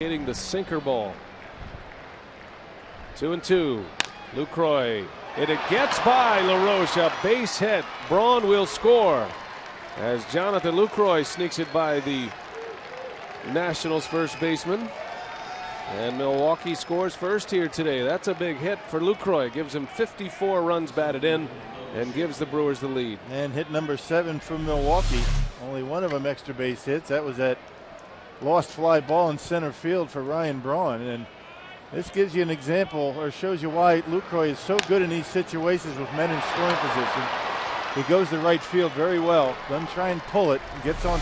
Hitting the sinker ball. Two and two. Lucroy. It, it gets by LaRoche. A base hit. Braun will score. As Jonathan Lucroy sneaks it by the Nationals first baseman. And Milwaukee scores first here today. That's a big hit for Lucroy. Gives him 54 runs batted in and gives the Brewers the lead. And hit number seven from Milwaukee. Only one of them extra base hits. That was that lost fly ball in center field for Ryan Braun. And this gives you an example or shows you why Lucroy is so good in these situations with men in scoring position. He goes to right field very well, doesn't try and pull it, gets on